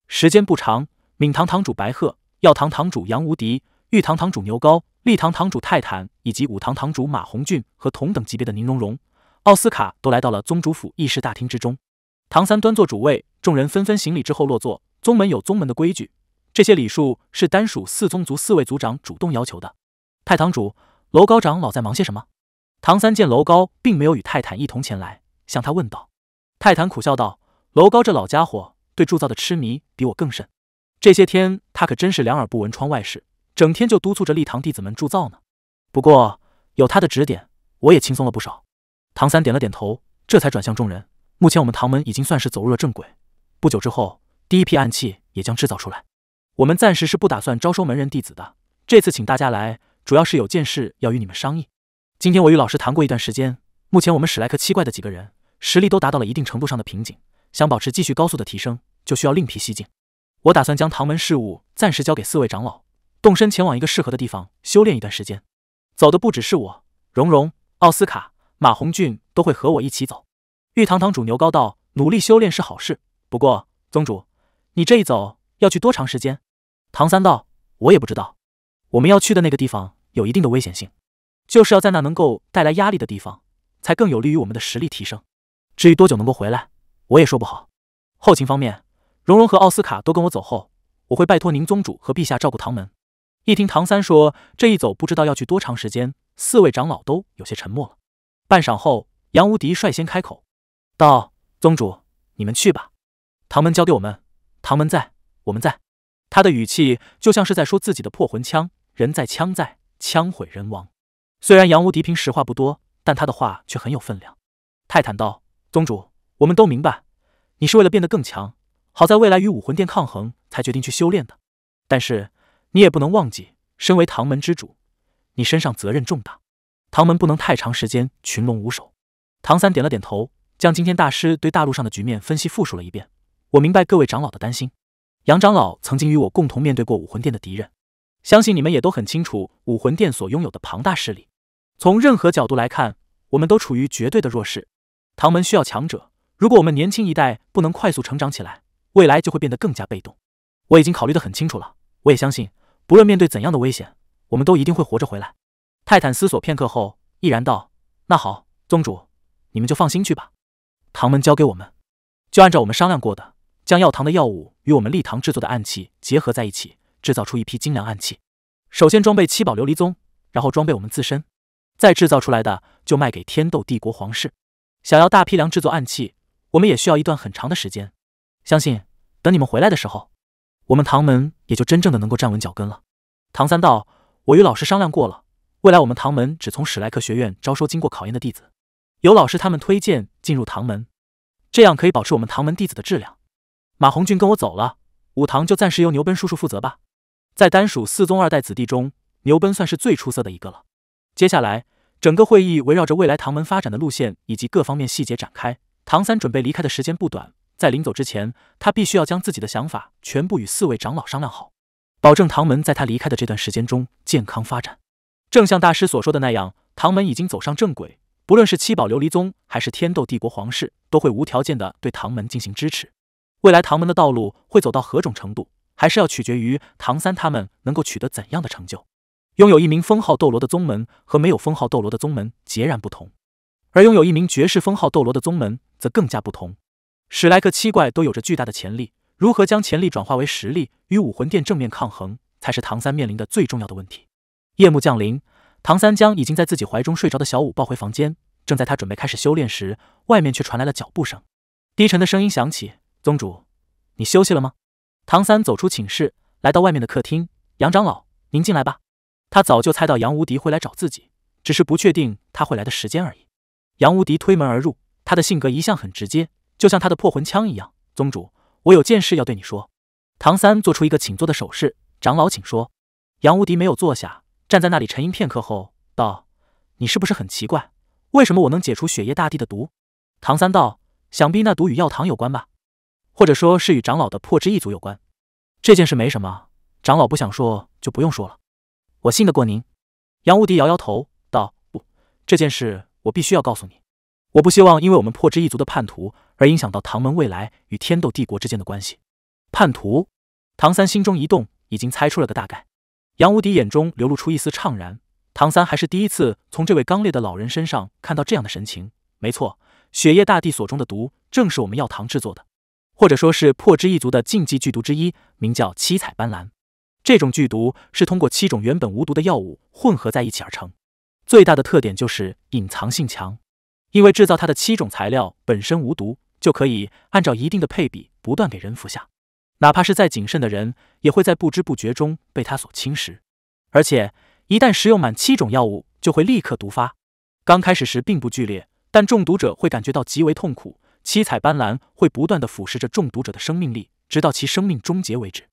时间不长，闵堂堂主白鹤、药堂堂主杨无敌、玉堂堂主牛高、立堂堂主泰坦以及武堂堂主马红俊和同等级别的宁荣荣、奥斯卡都来到了宗主府议事大厅之中。唐三端坐主位，众人纷纷行礼之后落座。宗门有宗门的规矩。这些礼数是单属四宗族四位族长主动要求的。太堂主，楼高长老在忙些什么？唐三见楼高并没有与泰坦一同前来，向他问道。泰坦苦笑道：“楼高这老家伙对铸造的痴迷比我更甚，这些天他可真是两耳不闻窗外事，整天就督促着立堂弟子们铸造呢。不过有他的指点，我也轻松了不少。”唐三点了点头，这才转向众人：“目前我们唐门已经算是走入了正轨，不久之后，第一批暗器也将制造出来。”我们暂时是不打算招收门人弟子的。这次请大家来，主要是有件事要与你们商议。今天我与老师谈过一段时间，目前我们史莱克七怪的几个人实力都达到了一定程度上的瓶颈，想保持继续高速的提升，就需要另辟蹊径。我打算将唐门事务暂时交给四位长老，动身前往一个适合的地方修炼一段时间。走的不只是我，蓉蓉、奥斯卡、马红俊都会和我一起走。玉堂堂主牛高道：“努力修炼是好事，不过宗主，你这一走。”要去多长时间？唐三道，我也不知道。我们要去的那个地方有一定的危险性，就是要在那能够带来压力的地方，才更有利于我们的实力提升。至于多久能够回来，我也说不好。后勤方面，蓉蓉和奥斯卡都跟我走后，我会拜托宁宗主和陛下照顾唐门。一听唐三说这一走不知道要去多长时间，四位长老都有些沉默了。半晌后，杨无敌率先开口道：“宗主，你们去吧，唐门交给我们，唐门在。”我们在，他的语气就像是在说自己的破魂枪，人在枪在，枪毁人亡。虽然杨无敌平时话不多，但他的话却很有分量。泰坦道：“宗主，我们都明白，你是为了变得更强，好在未来与武魂殿抗衡，才决定去修炼的。但是你也不能忘记，身为唐门之主，你身上责任重大，唐门不能太长时间群龙无首。”唐三点了点头，将今天大师对大陆上的局面分析复述了一遍。我明白各位长老的担心。杨长老曾经与我共同面对过武魂殿的敌人，相信你们也都很清楚武魂殿所拥有的庞大势力。从任何角度来看，我们都处于绝对的弱势。唐门需要强者，如果我们年轻一代不能快速成长起来，未来就会变得更加被动。我已经考虑得很清楚了，我也相信，不论面对怎样的危险，我们都一定会活着回来。泰坦思索片刻后，毅然道：“那好，宗主，你们就放心去吧。唐门交给我们，就按照我们商量过的。”将药堂的药物与我们立堂制作的暗器结合在一起，制造出一批精良暗器。首先装备七宝琉璃宗，然后装备我们自身，再制造出来的就卖给天斗帝国皇室。想要大批量制作暗器，我们也需要一段很长的时间。相信等你们回来的时候，我们唐门也就真正的能够站稳脚跟了。唐三道，我与老师商量过了，未来我们唐门只从史莱克学院招收经过考验的弟子，由老师他们推荐进入唐门，这样可以保持我们唐门弟子的质量。马红俊跟我走了，武堂就暂时由牛奔叔叔负责吧。在单属四宗二代子弟中，牛奔算是最出色的一个了。接下来，整个会议围绕着未来唐门发展的路线以及各方面细节展开。唐三准备离开的时间不短，在临走之前，他必须要将自己的想法全部与四位长老商量好，保证唐门在他离开的这段时间中健康发展。正像大师所说的那样，唐门已经走上正轨，不论是七宝琉璃宗还是天斗帝国皇室，都会无条件的对唐门进行支持。未来唐门的道路会走到何种程度，还是要取决于唐三他们能够取得怎样的成就。拥有一名封号斗罗的宗门和没有封号斗罗的宗门截然不同，而拥有一名绝世封号斗罗的宗门则更加不同。史莱克七怪都有着巨大的潜力，如何将潜力转化为实力，与武魂殿正面抗衡，才是唐三面临的最重要的问题。夜幕降临，唐三将已经在自己怀中睡着的小五抱回房间，正在他准备开始修炼时，外面却传来了脚步声。低沉的声音响起：“宗主，你休息了吗？”唐三走出寝室，来到外面的客厅。杨长老，您进来吧。他早就猜到杨无敌会来找自己，只是不确定他会来的时间而已。杨无敌推门而入，他的性格一向很直接，就像他的破魂枪一样。宗主，我有件事要对你说。唐三做出一个请坐的手势。长老，请说。杨无敌没有坐下，站在那里沉吟片刻后道：“你是不是很奇怪，为什么我能解除雪夜大帝的毒？”唐三道。想必那毒与药堂有关吧，或者说是与长老的破之一族有关。这件事没什么，长老不想说就不用说了。我信得过您。杨无敌摇摇头道：“不，这件事我必须要告诉你。我不希望因为我们破之一族的叛徒而影响到唐门未来与天斗帝国之间的关系。”叛徒？唐三心中一动，已经猜出了个大概。杨无敌眼中流露出一丝怅然。唐三还是第一次从这位刚烈的老人身上看到这样的神情。没错。雪夜大帝所中的毒，正是我们药堂制作的，或者说是破之一族的禁忌剧毒之一，名叫七彩斑斓。这种剧毒是通过七种原本无毒的药物混合在一起而成，最大的特点就是隐藏性强。因为制造它的七种材料本身无毒，就可以按照一定的配比不断给人服下，哪怕是再谨慎的人，也会在不知不觉中被它所侵蚀。而且一旦食用满七种药物，就会立刻毒发。刚开始时并不剧烈。但中毒者会感觉到极为痛苦，七彩斑斓会不断的腐蚀着中毒者的生命力，直到其生命终结为止。